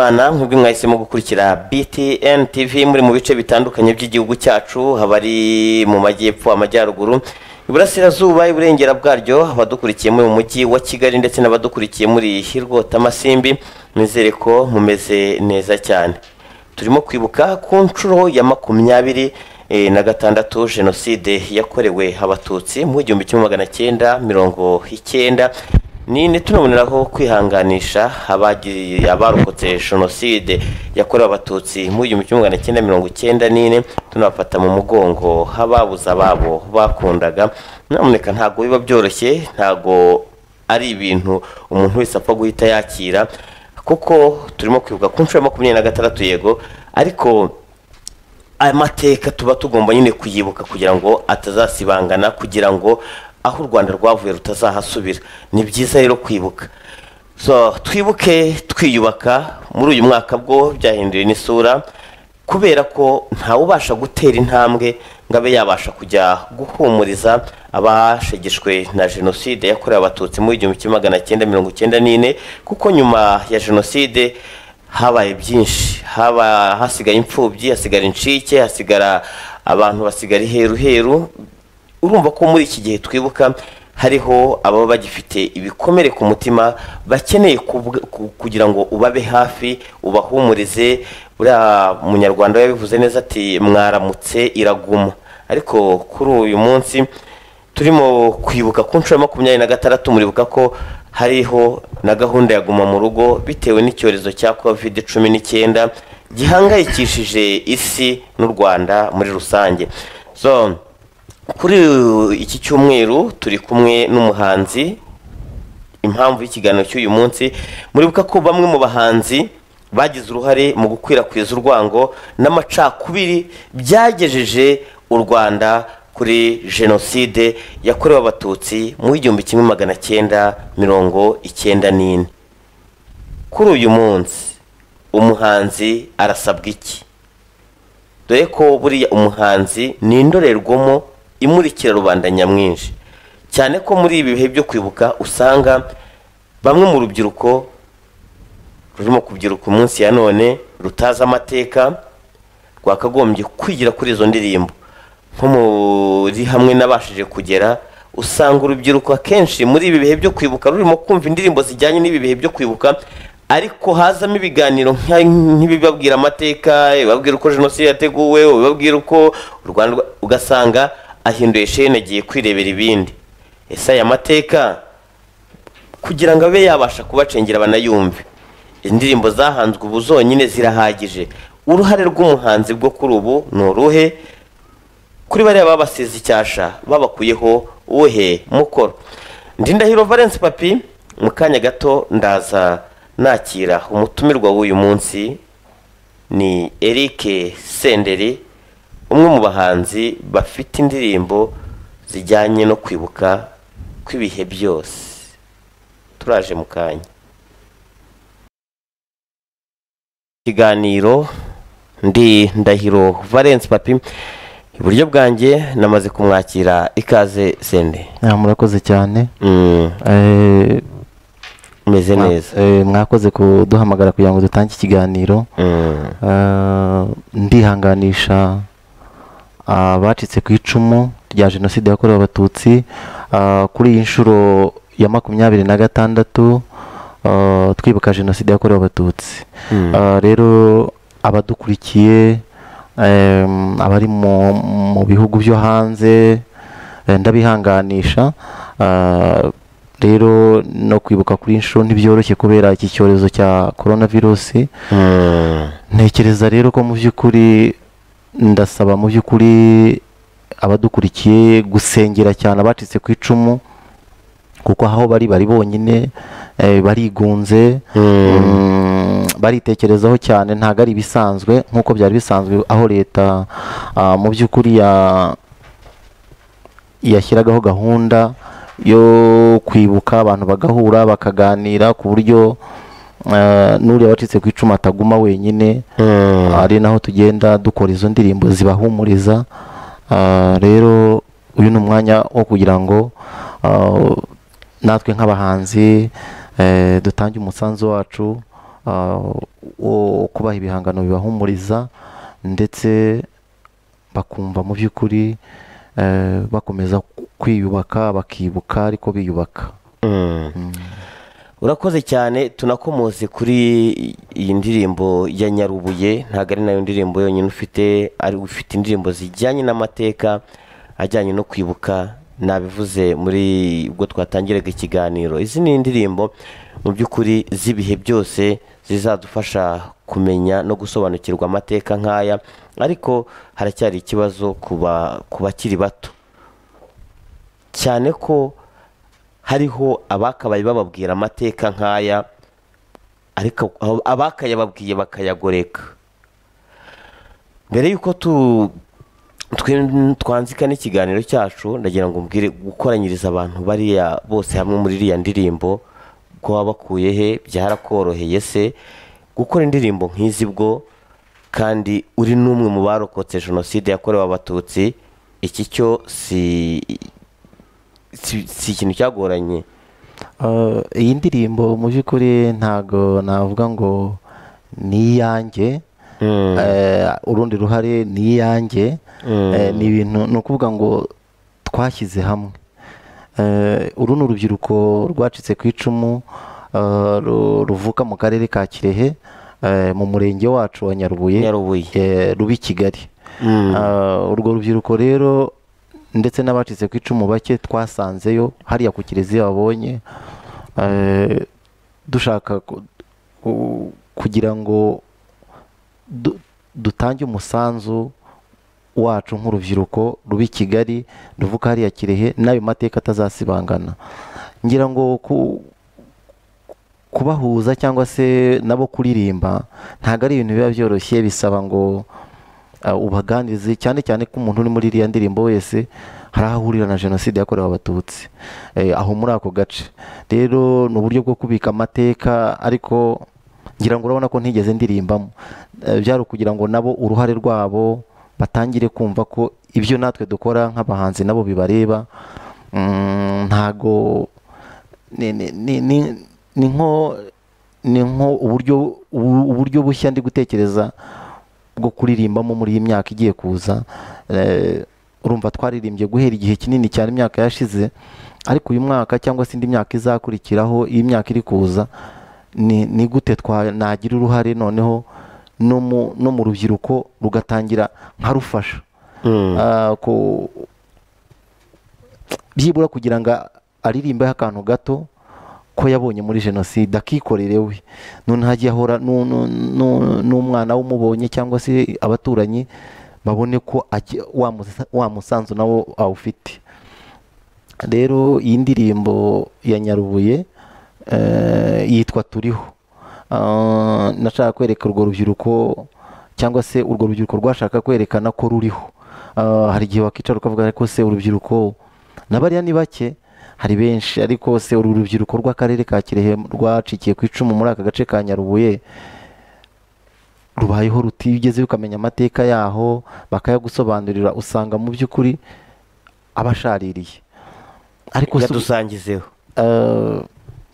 y'imana nk'ubwo mwahisemo gukurikira btn tv muri mu bice bitandukanye by'igihugu cyacu haba ari mu majyepfo amajyaruguru iburasirazuba iburengera bwaryo abadukurikiye muri mu mujyi wa kigali ndetse n'abadukurikiye muri hirwota amasimbi nizere ko mumeze neza cyane. Turimo kwibuka ku nshuro ya makumyabiri eh, na gatandatu jenoside yakorewe abatutsi mu igihumbi kimwe magana cyenda mirongo icyenda ni tunaboneraho kwihanganisha abagiye abarokotse jenoside yakorewe abatutsi mu igihumbi kimwe magana cyenda mirongo icyenda n'ine tunabafata mu mugongo ababuze ababo bakundaga. Nyamuneka ntabwo biba byoroshye ntabwo ari ibintu umuntu wese apfa guhita yakira kuko turimo kwibuka ku nshuro ya makumyabiri na gatandatu yego ariko aya mateka tuba tugomba nyine kuyibuka kugira ngo atazasibangana kugira ngo aho u rwanda rwavuye rutazahasubira. Ni byiza rero kwibuka. So twibuke twiyubaka muri uyu mwaka bwo byahinduye n'isura kubera ko ntawubasha gutera intambwe ngo abe yabasha kujya guhumuriza abashegeshwe na jenoside yakorewe abatutsi mu igihumbi kimwe magana cyenda mirongo icyenda n'ine kuko nyuma ya jenoside habaye byinshi. Haba hasigaye imfubyi hasigara incike hasigara abantu basigara iheru heru urumva ko muri iki gihe twibuka hariho ababa bagifite ibikomere ku mutima bakeneye kugira ngo ubabe hafi ubahumurize. Uriya munyarwanda yabivuze neza ati mwaramutse iraguma. Ariko kuri uyu munsi turimo kwibuka ku nshuro ya makumyabiri na gatandatu muribuka ko hariho na gahunda ya guma mu rugo bitewe n'icyorezo cya covid cumi n'icyenda gihangayikishije isi n'u rwanda muri rusange. So kuri iki cyumweru turi kumwe n'umuhanzi impamvu y'ikiganiro cy'uyu munsi muribuka ko bamwe mu bahanzi bagize uruhare mu gukwirakwiza urwango n'amacakubiri byagejeje u rwanda kuri jenoside yakorewe abatutsi mu igihumbi kimwe magana cyenda mirongo icyenda n'ine. Kuri uyu munsi umuhanzi arasabwa iki? Dore ko buriya umuhanzi ni indorerwamo imurikira rubanda nyamwinshi. Cyane ko muri ibi bihe byo kwibuka usanga bamwe mu rubyiruko rurimo kubyiruka umunsi ya none rutazi amateka rwakagombye kwigira kuri izo ndirimbo. Nko muri hamwe n'abashije kugera usanga urubyiruko akenshi muri ibi bihe byo kwibuka rurimo kumva indirimbo zijyanye n'ibi bihe byo kwibuka ariko hazamo ibiganiro nk'ibibabwira amateka ibabwira uko jenoside yateguwe ibabwira uko ugasanga ahinduye shene agiye kwirebera ibindi. Ese aya mateka? Kugira ngo abe yabasha kubacengera banayumve indirimbo zahanzwe ubu zonyine zirahagije. Uruhare rw'umuhanzi bwo kuri ubu ni uruhe? Kuri bariya babasize icyasha babakuyeho uwuhe mukoro? Ndindahiro valence papi mu kanya gato ndaza nakira umutumirwa w'uyu munsi ni eric senderi. Umwe mu bahanzi bafite indirimbo zijyanye no kwibuka kw'ibihe byose. Turaje mu kanya. Ikiganiro ndi ndahiro valence papi. Iburyo bwanjye namaze kumwakira ikaze sende. Ya, murakoze cyane. Mm, Eh, umeze neza. eh, mwakoze kuduhamagara kugira ngo dutange ikiganiro. Mm, Eh, ndihanganisha abacitse ku icumu rya jenoside yakorewe abatutsi kuri iyi nshuro ya makumyabiri na gatandatu twibuka jenoside yakorewe abatutsi. Mm, Eh, rero abadukurikiye abari mu bihugu byo hanze eh, ndabihanganisha. Rero no kwibuka kuri iyi nshuro ntibyoroshye kubera iki cyorezo cya korona virusi mm, ntekereza rero ko mu by'ukuri ndasaba mu by'ukuri abadukurikiye gusengera cyane abacitse ku icumu kuko aho bari bari bonyine eh, barigunze. Mm, baritekerezaho cyane ntabwo ari ibisanzwe nk'uko byari bisanzwe aho leta ah, mu by'ukuri ya- yashyiragaho gahunda yo kwibuka abantu bagahura bakaganira ku buryo n'uriya wacitse ku icumu ataguma wenyine. Mm. ari naho tugenda dukora izo ndirimbo zibahumuriza. Ah, rero uyu ni umwanya wo kugira ngo ah, natwe nk'abahanzi eh, dutange umusanzu wacu wo kubaha ibihangano bibahumuriza ndetse bakumva mu by'ukuri eh, bakomeza kwiyubaka bakibuka ariko biyubaka. Urakoze cyane tunakomoze kuri iyi ndirimbo ya nyarubuye. Ntabwo ari na yo ndirimbo yonyine ufite ari ufite indirimbo zijyanye n'amateka ajyanye no kwibuka nabivuze muri ubwo twatangiraga ikiganiro. Izi ni indirimbo mu by'ukuri z'ibihe byose zizadufasha kumenya no gusobanukirwa amateka nk'aya ariko haracyari ikibazo ku ba- ku bakiri bato. Cyane ko hariho abakabaye bababwira amateka nk'aya ariko abakayababwiye bakayagoreka. Mbere y'uko twanzika n'ikiganiro cyacu ndagira ngo mbwire gukoranyiriza abantu bariya bose hamwe muri iriya ndirimbo ko wabakuye he byarakoroheye se? Gukora indirimbo nk'izi bwo kandi uri n'umwe mu barokotse jenoside yakorewe abatutsi iki cyo si si ikintu cyagoranye iyi ndirimbo mu by'ukuri ntago navuga ngo ni iyanjye Mm. Eh, urundi ruhare ni iyanjye Mm. Eh, ni ibintu ni ukuvuga ngo twashyize hamwe uru ni urubyiruko rwacitse ku icumu ru- ruvuka mu karere ka kirehe eh, mu murenge wacu wa nyarubuye Nyarubuye. ruba i kigali Mm. Ah, urwo rubyiruko rero ndetse n'abacitse ku icumu bake twasanzeyo hariya ku kiliziya babonye eh, dushaka ku- ku- kugira ngo du- dutange umusanzu wacu nk'urubyiruko ruba i kigali ruvuka hariya kirehe n'ayo mateka atazasibangana. Ngira ngo ku kubahuza cyangwa se nabo kuririmba ntabwo ari ibintu biba byoroshye bisaba ngo ubaganirize cyane cyane ko umuntu uri muri iriya ndirimbo wese hari aho ahurira na jenoside yakorewe abatutsi. Eh, aho muri ako gace. Rero ni uburyo bwo kubika amateka ariko ngira ngo urabona ko ntigeze ndirimbamo. Eh, byari ukugira ngo nabo uruhare rwabo batangire kumva ko ibyo natwe dukora nk'abahanzi nabo bibareba. Mm, ntago ni nko uburyo bushya ndi gutekereza bwo kuririmbamo muri iyi myaka igiye kuza. Eh, urumva twaririmbye guhera igihe kinini cyane imyaka yashize ariko uyu mwaka cyangwa se indi myaka izakurikiraho iyi myaka iri kuza ni ni gute twa nagira uruhare? Noneho no mu rubyiruko rugatangira nkarufasha Mm. Ah, byibura kugira ngo aririmbeho akantu gato ko yabonye muri jenoside akikorere we. None hajya ahora nu- nu- nu- n'umwana w'umubonye cyangwa se abaturanyi babone ko wa musa- wa musanzu nawo awufite. Rero iyi ndirimbo ya nyarubuye eh, yitwa turiho. Ah, nashaka kwereka urwo rubyiruko cyangwa se urwo rubyiruko rwashaka kwerekana ko ruriho. Ah, hari igihe wakicara ukavuga ariko se urubyiruko na bariya ni bake hari benshi ariko se uru rubyiruko rw'akarere ka kirehe rwacikiye ku icumu muri aka gace ka nyarubuye rubayeho rutigeze ukamenya amateka yaho bakayagusobanurira usanga mu by'ukuri abashaririye. Ariko se yadusangizeho Eh,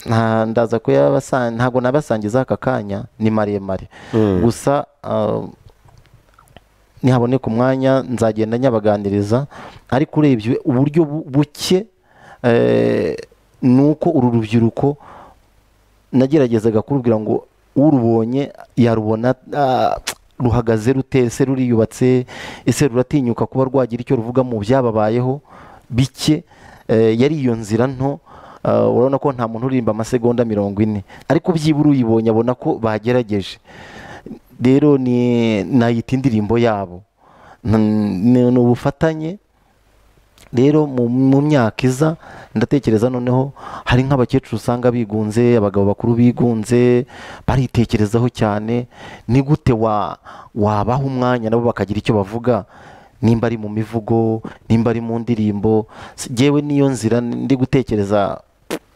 nta ndaza kuyabasa ntabwo nabasangiza aka kanya ni maremare. Mm. gusa eh, nihaboneka umwanya nzagenda nyabaganiriza ariko urebye uburyo bu- buke ni uko uru rubyiruko nageragezaga kurubwira ngo urubonye yarubona ah, ruhagaze rute ese ruriyubatse ese ruratinyuka kuba rwagira icyo ruvuga mu byababayeho bike eh, yari iyo nzira nto ah, urabona ko nta muntu uririmba amasegonda mirongo ine ariko byibura uyibonye abona ko bagerageje rero ni nayita indirimbo yabo ni ubufatanye rero mu myaka iza ndatekereza noneho hari nk'abakecuru usanga bigunze abagabo bakuru bigunze baritekerezaho cyane ni gute wa wabaha umwanya nabo bakagira icyo bavuga? Nimba ari mu mivugo nimba ari mu ndirimbo jyewe niyo nzira ndi gutekereza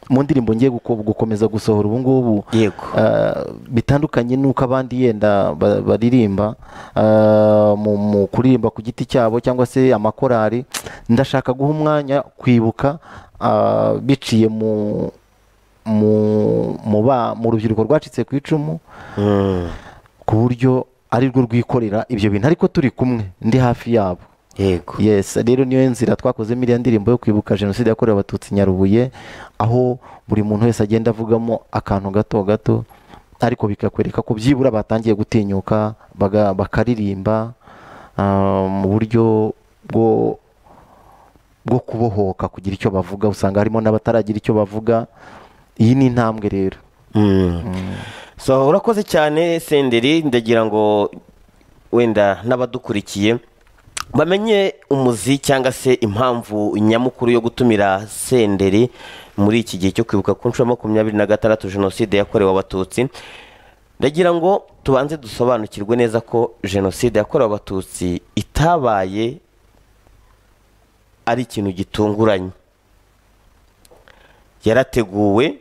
mu ndirimbo ngiye guko- gukomeza gusohora ubu ngubu yego. Ah, bitandukanye n'uko abandi yenda ba- baririmba ah, mu kuririmba ku giti cyabo cyangwa se amakorari ndashaka guha umwanya kwibuka ah, biciye mu mu mu ba- mu rubyiruko rwacitse ku icumu Mm. ku buryo ari rwo rwikorera ibyo bintu. Ariko turi kumwe ndi hafi yabo. Yego. Yes rero niyo nzira twakozemo iriya ndirimbo yo kwibuka jenoside yakorewe abatutsi nyarubuye aho buri muntu wese agenda avugamo akantu gato gato ariko bikakwereka ko byibura batangiye gutinyuka baga- bakaririmba ah, mu buryo bwo bwo kubohoka kugira icyo bavuga. Usanga harimo n'abataragira icyo bavuga. Iyi ni intambwe rero. So urakoze cyane senderi. Ndagira ngo wenda n'abadukurikiye bamenye umuzi cyangwa se impamvu nyamukuru yo gutumira senderi muri iki gihe cyo kwibuka ku nshuro ya makumyabiri na gatandatu jenoside yakorewe abatutsi. Ndagira ngo tubanze dusobanukirwe neza ko jenoside yakorewe abatutsi itabaye ari ikintu gitunguranye. Yarateguwe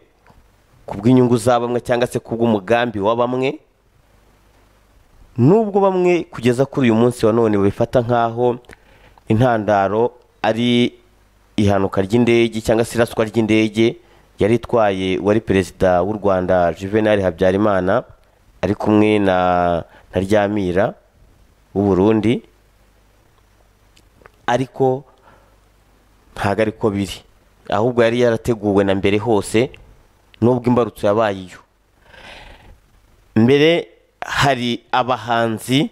ku bw'inyungu za bamwe cyangwa se ku bw'umugambi wa bamwe. Nubwo bamwe kugeza kuri uyu munsi wa none babifata nk'aho intandaro ari ihanuka ry'indege cyangwa se iraswa ry'indege yari itwaye uwari perezida w'u rwanda juvenal habyarimana ari kumwe na na ryamira w'u burundi ariko ntabwo ariko biri. Ahubwo yari yarateguwe na mbere hose nubwo imbarutso yabaye iyo. Mbere hari abahanzi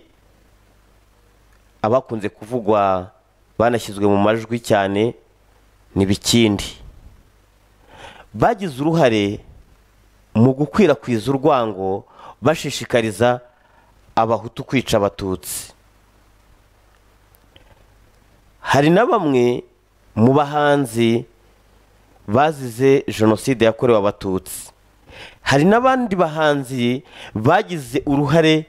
abakunze kuvugwa banashyizwe mu majwi cyane ni bikindi. Bagize uruhare mu gukwirakwiza urwango bashishikariza abahutu kwica abatutsi. Hari na bamwe mu bahanzi bazize jenoside yakorewe abatutsi. Hari n'abandi bahanzi bagize uruhare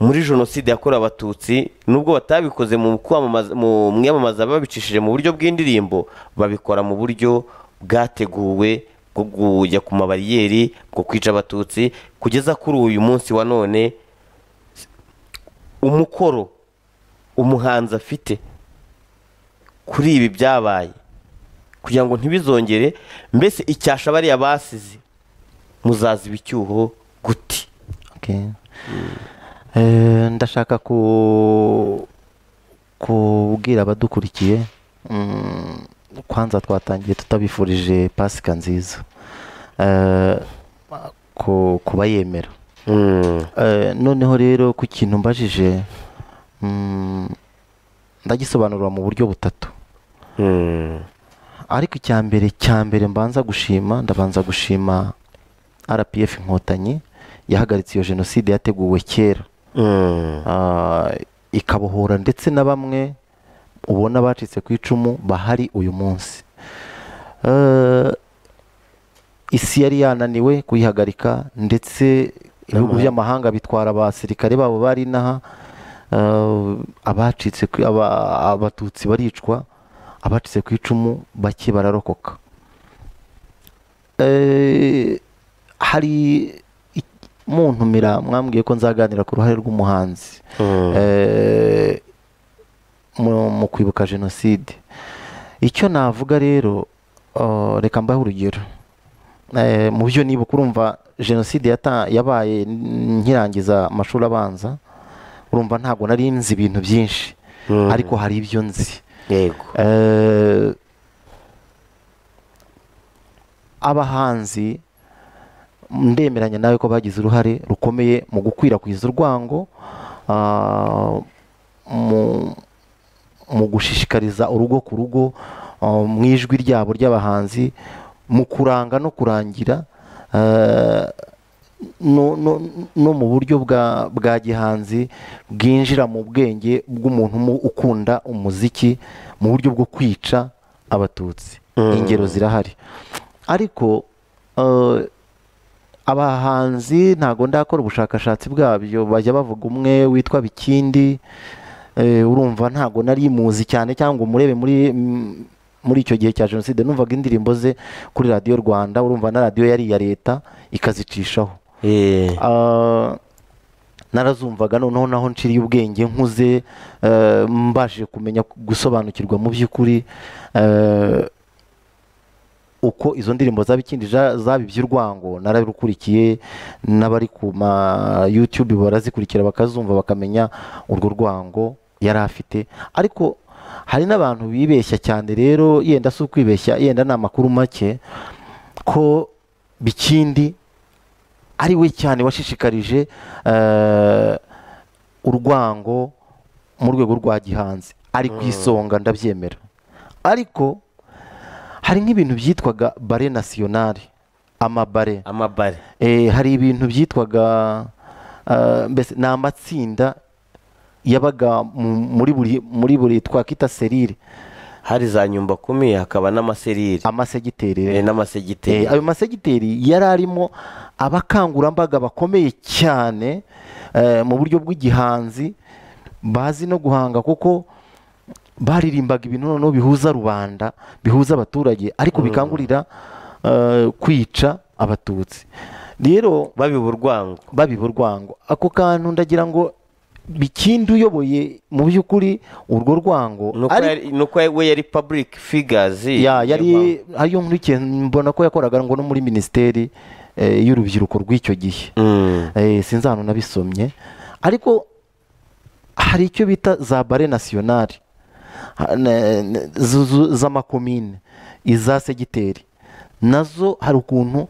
muri jenoside yakorewe abatutsi nubwo batabikoze mu mwiyamamaza babicishije mu buryo bw'indirimbo babikora mu buryo bwateguwe bwo kujya ku mabariyeri bwo kwica abatutsi kugeza kuri uyu munsi wa none umukoro umuhanzi afite kuri ibi byabaye. Kugira ngo ntibizongere mbese icyasha bariya basize. Muzaziba icyuho guti. Okay. Eh, ndashaka ku kubwira abadukurikiye mm, kwanza twatangiye tutabifurije pasika nziza. Eh, ku kubayemera. Mm, Eh, noneho rero ku kintu mbajije ndagisobanurira mu buryo butatu. Ariko icya mbere cya mbere mbanza gushima ndabanza gushima rpf inkotanyi yahagaritse iyo jenoside yateguwe kera. Mm, Ah, ikabohora ndetse na bamwe ubona bacitse ku icumu bahari uyu munsi. Eh, isi yari yananiwe kuyihagarika ndetse ibihugu N'amahanga. by'amahanga bitwara abasirikare babo bari inaha. Eh, abacitse abatutsi baricwa abacitse ku icumu bake bararokoka. Eh, hari muntumira mwambwiye ko nzaganira ku ruhare rw'umuhanzi. Mm, eh, mu kwibuka jenoside. Icyo navuga rero reka mbahe urugero. Eh, mu byo nibuka urumva jenoside yabaye nkirangiza amashuri abanza urumva ntabwo nari nzi ibintu byinshi mm. ariko hari ibyo nzi. Yego. Eh, abahanzi ndemeranya nawe ko bagize uruhare rukomeye mu gukwirakwiza urwango ah, mu gushishikariza urugo ku rugo ah, mu ijwi ryabo ry'abahanzi mu kuranga no kurangira eh, no, mu buryo bwa, gihanzi bwinjira mu bwenge bw'umuntu mu- ukunda umuziki mu buryo bwo kwica abatutsi Mm. ingero zirahari ariko abahanzi ntabwo ndakora ubushakashatsi bwabyo bajya bavuga umwe witwa bikindi eh, urumva ntabwo nari muzi cyane cyangwa umurebe muri muri icyo gihe cya jenoside. Numvaga indirimbo ze kuri radiyo rwanda urumva na radiyo yari iya leta ikazicishaho. Eh, Ah, narazumvaga noneho naho nciriye ubwenge nkuze eh, mbashije kumenya gusobanukirwa mu by'ukuri uko izo ndirimbo zaba ikindi zaba iby'urwango narabikurikiye n'abari ku ma youtube barazikurikira bakazumva bakamenya urwo rwango yari afite. Ariko hari n'abantu bibeshya cyane rero yenda si ukwibeshya yenda ni amakuru make ko bikindi ari we cyane washishikarije eh, urwango mu rwego rwa gihanzi. Ari ku isonga ndabyemera. Ariko hari nk'ibintu byitwaga bare nasiyonari amabare. Amabare. Eh, hari ibintu byitwaga ah, mbese ni amatsinda yabaga mu- muri buri muri buri twakita serire. Hari za nyumba kumi hakaba n'amaserire. Amasegiteri eh, n'amasegiteri Eh, ayo masegiteri yari arimo abakangurambaga bakomeye cyane eh, mu buryo bw'igihanzi bazi no guhanga kuko baririmbaga ibintu noneho bihuza rubanda bihuza abaturage ariko bikangurira eh, kwica abatutsi. Rero babiba urwango. babiba urwango. Ako kantu ndagira ngo bikindi uyoboye mu by'ukuri urwo rwango nuko we yari public figures ya yari hariyo nkurikiye mbona ko yakoraga ngo no muri minisiteri eh, y'urubyiruko rw'icyo gihe. Mm. Eh, sinzi ahantu nabisomye ariko hari icyo bita za bare nasiyonari z'amakomine. Iza segiteri. Nazo hari ukuntu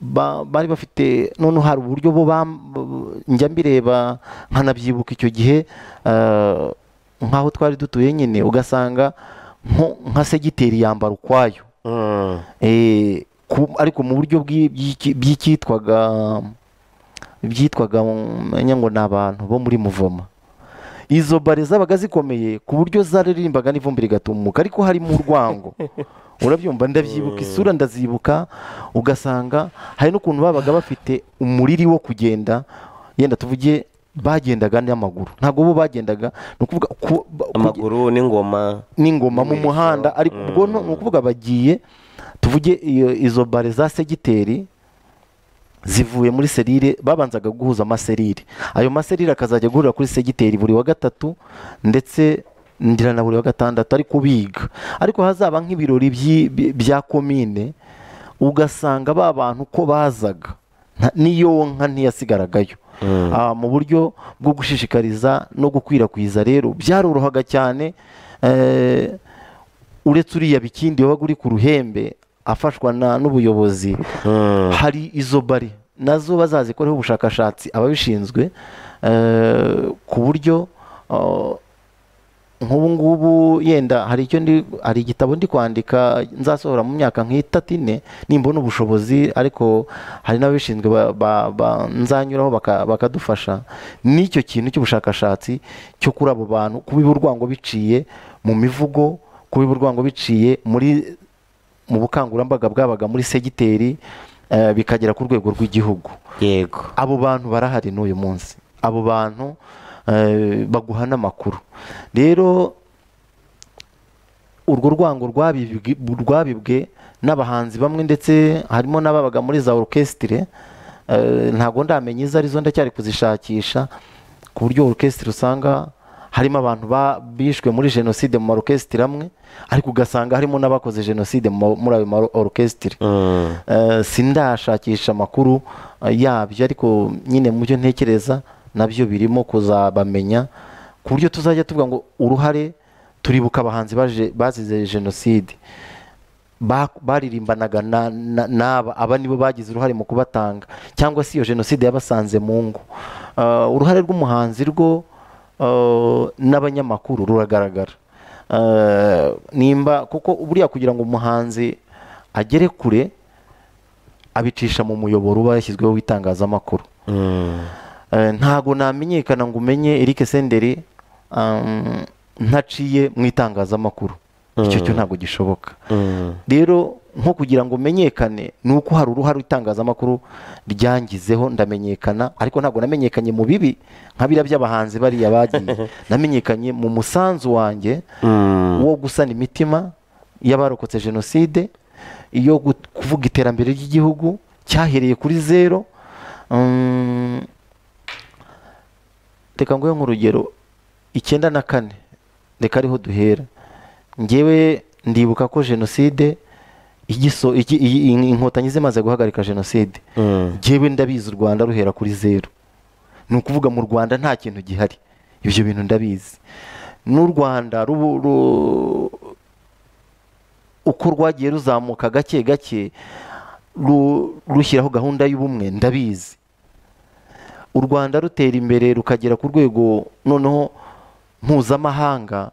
ba- bari bafite noneho hari uburyo bo njya mbireba nkanabyibuka icyo gihe eh, nk'aho twari dutuye nyine ugasanga nka segiteri yambara ukwayo. Mm. Eh, ariko mu buryo bw'i- by'iki- by'icyitwaga byitwaga menya ngo ni abantu bo muri muvoma. Izo bare zabaga zikomeye ku buryo zaririmbaga n'ivumbi rigatumuka ariko harimo urwango urabyumva? Ndabyibuka isura ndazibuka ugasanga hari n'ukuntu babaga bafite umuriri wo kugenda. Yenda tuvuge bagendaga n'amaguru. Ntabwo bo bagendaga ni ukuvuga amaguru n'ingoma. N'ingoma mu muhanda. Ariko ubwo ni ukuvuga bagiye tuvuge izo bare za segiteri zivuye muri serire babanzaga guhuza amaserire ayo maserire akazajya guhurira kuri segiteri buri wa gatatu ndetse ngira na buri wa gatandatu ariko biga ariko hazaba nk'ibirori bya komine ugasanga ba bantu ko bazaga n'iyo nka ntiyasigaragayo Mm. Ah, mu buryo bwo gushishikariza no gukwirakwiza rero byarorohaga cyane eh, uretse uriya bikindi wabaga uri ku ruhembe afashwa na- n'ubuyobozi Mm. hari izo bari na zo bazazikoreho ubushakashatsi ababishinzwe eh, ku buryo ah, nk'ubu ngubu yenda hari icyo ndi hari igitabo ndi kwandika nzasohora mu myaka nk'itatu ine nimbona ubushobozi ariko hari n'ababishinzwe ba- ba- ba- nzanyuraho baka- bakadufasha n'icyo kintu cy'ubushakashatsi cyo kuri abo bantu kubiba urwango biciye mu mivugo kubiba urwango biciye muri mu bukangurambaga bwabaga muri segiteri eh, bikagera ku rwego rw'igihugu. Yego. Abo bantu barahari n'uyu munsi. Abo bantu eh, baguha n'amakuru. Rero urwo rwango rwabibwe rwabibwe n'abahanzi bamwe ndetse harimo n'ababaga muri za orukesitire ntabwo ndamenya izo ari zo ndacyari kuzishakisha ku buryo orukesitire usanga harimo abantu ba- bishwe muri jenoside mu marokesitire amwe ariko ugasanga harimo n'abakoze jenoside muri ayo ma orukesitire Mm. Eh, sindashakisha amakuru eh, yabyo ariko nyine mu byo ntekereza na byo birimo kuzabamenya ku buryo tuzajya tuvuga ngo uruhare turibuka abahanzi baje- bazize jenoside. Ba- baririmbanaga na- na- n'aba aba nibo bagize uruhare mu kubatanga cyangwa se iyo jenoside yabasanze mu ngo. Eh, uruhare rw'umuhanzi rwo n'abanyamakuru ruragaragara. Eh, nimba kuko buriya kugira ngo umuhanzi agere kure abicisha mu muyoboro uba yashyizweho w'itangazamakuru Mm. Eh, ntago namenyekana ngo umenye Eric Senderi um, ntaciye mu itangazamakuru. Icyo cyo ntabwo gishoboka. Mm. rero nko kugira ngo menyekane ni uko hari uruhare itangazamakuru ryangizeho ndamenyekana ariko ntabwo namenyekanye mu bibi nka biriya by'abahanzi bariya bagiye. Namenyekanye mu musanzu wanjye Mm. wo gusana imitima y'abarokotse jenoside iyo kuvuga iterambere ry'igihugu cyahereye kuri zero. Mm, reka nguhe nk'urugero icyenda na kane reka ariho duhera. Ngewe ndibuka ko jenoside igiso iki- iyi- iyi- inkotanyi zimaze guhagarika jenoside. Njyewe ndabizi u rwanda ruhera kuri zeru ni ukuvuga mu rwanda nta kintu gihari. Ibyo bintu ndabizi. N'u rwanda uko rwagiye ruzamuka gake gake ru- rushyiraho gahunda y'ubumwe ndabizi. U rwanda rutera imbere rukagera ku rwego noneho mpuzamahanga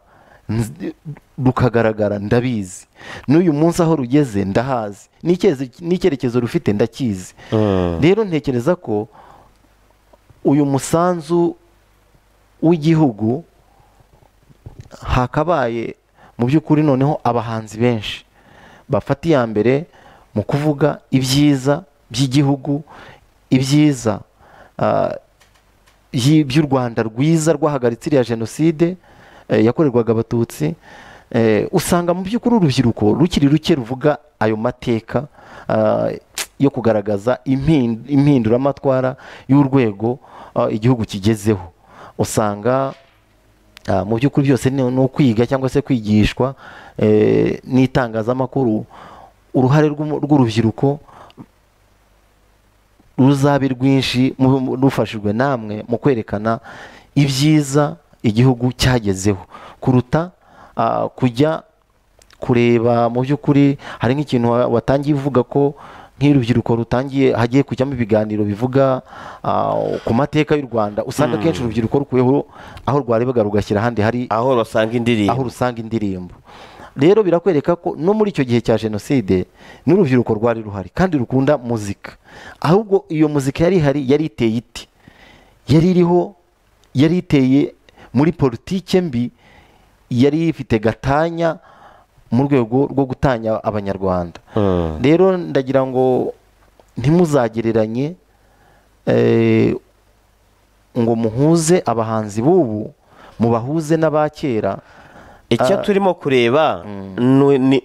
rukagaragara ndabizi. N'uyu munsi aho rugeze ndahazi. N'icyerekezo- rufite ndakizi. Rero ntekereza ko uyu musanzu w'igihugu hakabaye mu by'ukuri noneho abahanzi benshi. Bafata iya mbere mu kuvuga ibyiza by'igihugu ibyiza ah, by'u rwanda rwiza rwahagaritse iriya jenoside yakorerwaga abatutsi. Eh, usanga mu by'ukuri urubyiruko rukiri ruke ruvuga ayo mateka ah, yo kugaragaza impin- impinduramatwara y'urwego igihugu kigezeho. Usanga mu by'ukuri byose ni ukwiga cyangwa se kwigishwa eh, n'itangazamakuru uruhare rw'urubyiruko ruzabe rwinshi rufashijwe namwe mu kwerekana ibyiza igihugu cyagezeho. Kuruta ah, kujya kureba mu by'ukuri hari nk'ikintu wa- watangiye uvuga ko nk'urubyiruko rutangiye hagiye kujyamo ibiganiro bivuga ah, ku mateka y'u rwanda usanga akenshi urubyiruko rukuyeho aho rwarebaga rugashyira ahandi hari aho basanga indirimbo. aho rusanga indirimbo. Rero birakwereka ko no muri icyo gihe cya jenoside n'urubyiruko rwari ruhari kandi rukunda muzika. Ahubwo iyo muzika yari ihari yari iteye iti. Yari iriho yari iteye muri politike mbi yari ifite gatanya mu rwego rwo gutanya abanyarwanda. Mm. rero ndagira ngo ntimuzagereranye eh, ngo muhuze abahanzi b'ubu mubahuze n'abakera icyo Ah. turimo kureba nu- ni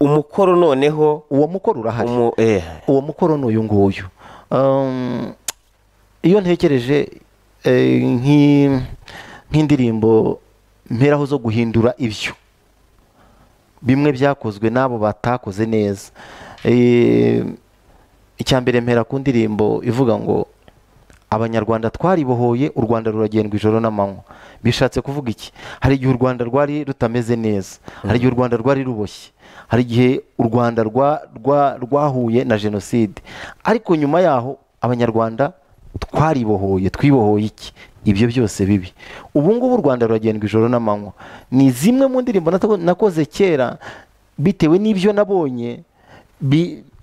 umukoro noneho uwo mukoro urahari. Eh, uwo mukoro ni uyu nguyu. Um, iyo ntekereje eh, nk'i- nk'indirimbo mperaho zo guhindura ibyo. Bimwe byakozwe n'abo batakoze neza. Eh, icya mbere mpera ku ndirimbo ivuga ngo abanyarwanda twaribohoye u rwanda ruragendwa ijoro n'amanywa. Bishatse kuvuga iki? Hari igihe u rwanda rwari rutameze neza hari igihe u rwanda rwari ruboshye hari igihe u rwanda rwa- rwa- rwahuye na jenoside. Ariko nyuma yaho abanyarwanda twaribohoye twibohoye iki? Ibyo byose bibi. Ubu ngubu u rwanda ruragendwa ijoro n'amanywa. Ni zimwe mu ndirimbo nako- nakoze kera bitewe n'ibyo nabonye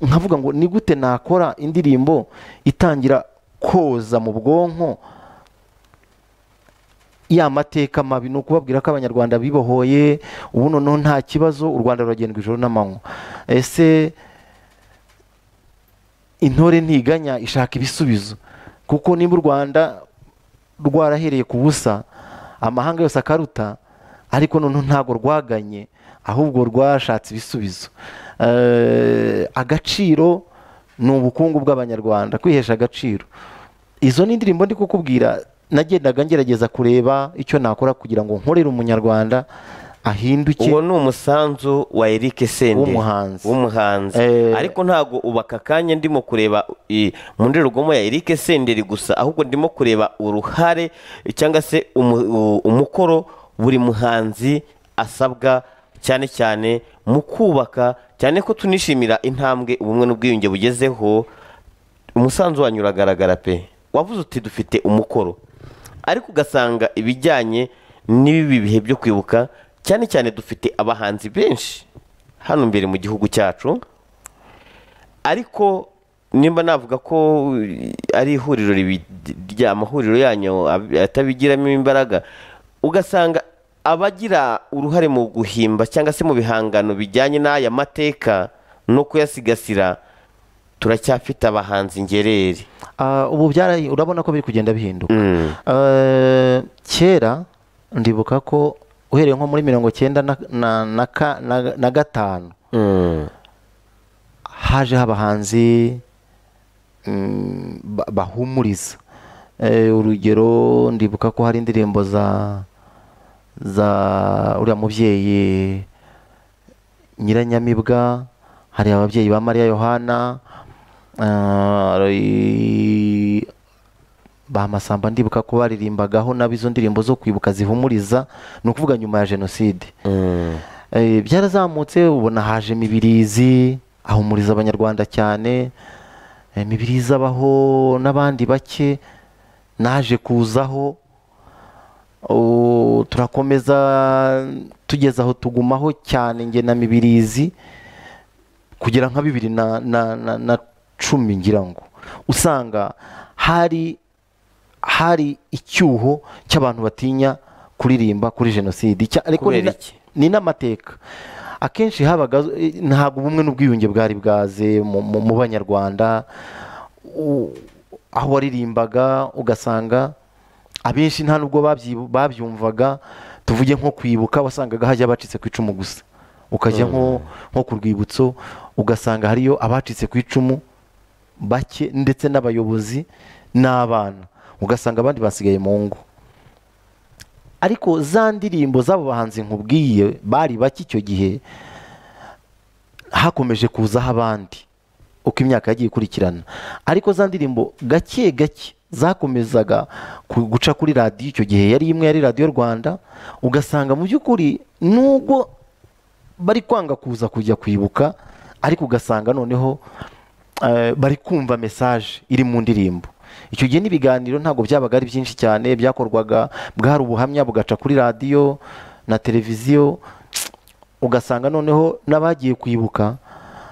nkavuga ngo ni gute nakora indirimbo itangira koza mu bwonko ya mateka mabi? Ni ukubabwira ko abanyarwanda bibohoye ubu noneho nta kibazo u rwanda ruragendwa ijoro n'amanywa. Ese intore ntiganya ishaka ibisubizo? Kuko niba u rwanda rwarahereye ku busa amahanga yose akaruta ariko noneho ntabwo rwaganye ahubwo rwashatse ibisubizo. Eh, agaciro ni ubukungu bw'abanyarwanda kwihesha agaciro. Izo ni indirimbo ndi kukubwira nagendaga ngerageza kureba icyo nakora kugira ngo nkorere umunyarwanda ahinduke uwo ni umusanzu wa Eric Senderi W'umuhanzi. w'umuhanzi. Eh, ariko ntabwo ubu aka kanya ndimo kureba mu ndorerwamo ya Eric Senderi gusa ahubwo ndimo kureba uruhare cyangwa se umukoro buri muhanzi asabwa cyane cyane mu kubaka cyane ko tunishimira intambwe ubumwe n'ubwiyunge bugezeho. Umusanzu wanyu uragaragara pe. Wavuze uti dufite umukoro. Ariko ugasanga ibijyanye n'ibi bihe byo kwibuka cyane cyane dufite abahanzi benshi hano imbere mu gihugu cyacu ariko nimba navuga ko ari ihuriro amahuriro yanyu ab- atabigiramo imbaraga ugasanga abagira uruhare mu guhimba cyangwa se mu bihangano bijyanye n'aya mateka no kuyasigasira turacyafite abahanzi ngereri ah, ubu urabona ko biri kugenda bihinduka Mm. Eh, kera ndibuka ko uhereye nko muri mirongo cyenda na, gatanu Mm. hajeho abahanzi mm, ba- bahumuriza Eh, urugero ndibuka ko hari indirimbo za za uriya mubyeyi nyiranyamibwa hari ababyeyi ba mariya yohana ah, hari ba masamba ndibuka ko baririmbagaho nabo izo ndirimbo zo kwibuka zihumuriza ni ukuvuga nyuma ya jenoside. Mm. Eh, byarazamutse ubona haje mibirizi ahumuriza abanyarwanda cyane. Eh, mibirizi abaho n'abandi bake naje kuzaho. Turakomeza tugeze aho tugumaho cyane nge na mibirizi kugera nka bibiri na, na, na, na cumi ngira ngo. Usanga hari hari icyuho cy'abantu batinya kuririmba kuri jenoside. Ariko ni n'amateka. Akenshi habaga ntabwo ubumwe n'ubwiyunge bwari bwaze mu, banyarwanda. Aho waririmbaga ugasanga abenshi nta nubwo babyumvaga. Tuvuge nko kwibuka wasangaga hajya abacitse ku icumu gusa. Ukajya nko nko ku rwibutso ugasanga hariyo abacitse ku icumu bake ndetse n'abayobozi n'abana. Ugasanga abandi basigaye mu ngo. Ariko za ndirimbo z'abo bahanzi nkubwiye bari bake icyo gihe hakomeje kuzaho abandi uko imyaka yagiye ikurikirana. Ariko za ndirimbo gake gake zakomezaga guca kuri radiyo icyo gihe. Yari imwe yari radiyo rwanda ugasanga mu by'ukuri nubwo bari kwanga kuza kujya kwibuka ariko ugasanga noneho eh, bari kumva mesaje iri mu ndirimbo. Icyo gihe n'ibiganiro ntabwo byabaga ari byinshi cyane byakorwaga bwari ubuhamya bugaca kuri radiyo na televiziyo ugasanga noneho n'abagiye kwibuka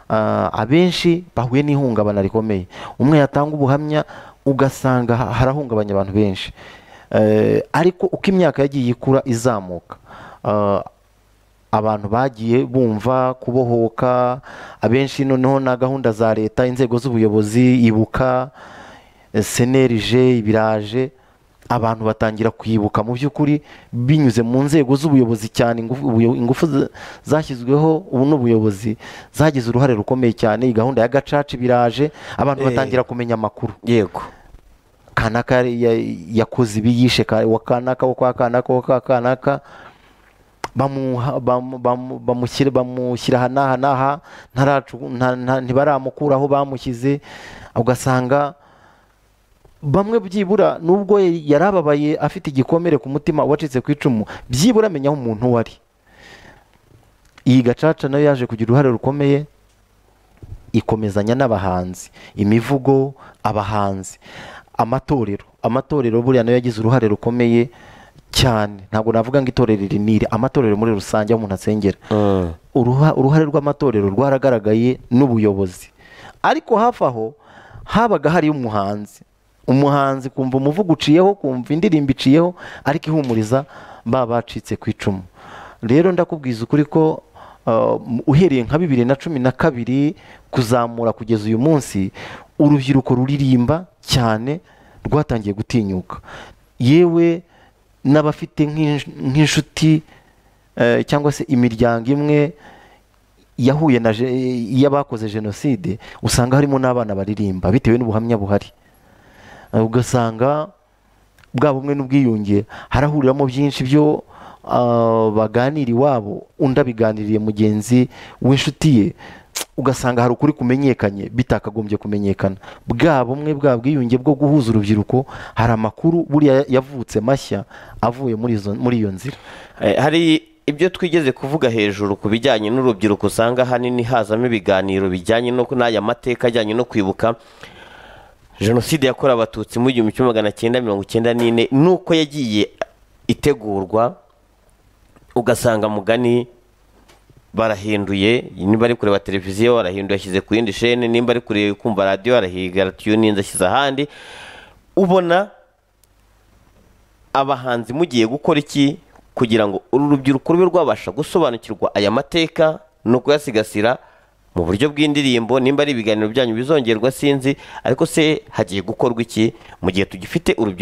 ah, abenshi bahuye n'ihungabana rikomeye. Umwe yatanga ubuhamya ugasanga ha- harahungabanya abantu benshi. Eh, ariko uko imyaka yagiye ikura izamuka. Ah, abantu bagiye bumva kubohoka abenshi noneho na gahunda za leta inzego z'ubuyobozi ibuka senerije ibiraje abantu batangira kwibuka. Mu by'ukuri binyuze mu nzego z'ubuyobozi cyane ingufu zashyizweho ubu n'ubuyobozi zagize uruhare rukomeye cyane. Iyi gahunda ya gacaca biraje abantu Eh. batangira kumenya amakuru. Yego. Kanaka ya- yakoze ibi yishe wa kanaka wo kwa kanaka wo kwa kanaka. Bamushyira aha n'aha n'aha ntaracu- nta- nta- ntibaramukura aho bamushyize. Ugasanga bamwe byibura nubwo yari ababaye afite igikomere ku mutima wacitse ku icumu byibura amenya aho umuntu we ari iyi gacaca na yo yaje kugira uruhare rukomeye ikomezanya n'abahanzi imivugo abahanzi amatorero. Amatorero buriya na yo yagize uruhare rukomeye cyane. Ntabwo navuga ngo itorero iri niri amatorero muri rusange aho umuntu asengera. Uruha- uruhare rw'amatorero rwaragaragaye n'ubuyobozi. Ariko hafi aho habaga hariyo umuhanzi. Umuhanzi kumva umuvugo uciyeho kumva indirimbo iciyeho ariko ihumuriza ba bacitse ku icumu. Rero ndakubwiza ukuri ko uh, uhereye nka bibiri na cumi na kabiri kuzamura kugeza uyu munsi urubyiruko ruririmba cyane rwatangiye gutinyuka. Yewe n'abafite nk'insh- nk'inshuti eh, cyangwa se imiryango imwe yahuye na y'abakoze jenoside usanga harimo n'abana baririmba bitewe n'ubuhamya buhari. Ugasanga bwa bumwe n'ubwiyunge. Harahuriramo byinshi byo ah, baganira iwabo undi abiganiriye mugenzi w'inshuti ye. Ugasanga hari ukuri kumenyekanye bitakagombye kumenyekana. Bwa bumwe bwa bwiyunge bwo guhuza urubyiruko hari amakuru buriya yavutse mashya avuye muri iyo nzira. Eh, hari ibyo twigeze kuvuga hejuru ku bijyanye n'urubyiruko usanga ahanini hazamo ibiganiro bijyanye n'aya mateka ajyanye no kwibuka. Jenoside yakorewe abatutsi mu gihumbi kimwe magana cyenda mirongo icyenda n'ine nuko yagiye itegurwa ugasanga mugani barahinduye nimba ari kureba televiziyo arahinduye ashyize ku yindi shene nimba ari kureba kumva radiyo arahiga tuninze ashyize ahandi. Ubona abahanzi mugiye gukora iki? Kugira ngo uru rubyiruko rube rwabasha gusobanukirwa aya mateka no kuyasigasira mu buryo bw'indirimbo nimba ari ibiganiro byanyu bizongerwa sinzi. Ariko se hagiye gukorwa iki mu gihe tugifite urubyiruko?